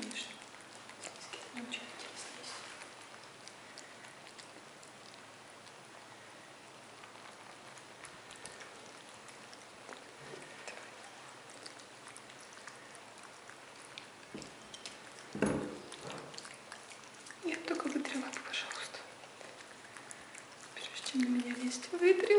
Конечно. Я только вытряла, пожалуйста. Прежде чем на меня лезть, вытри.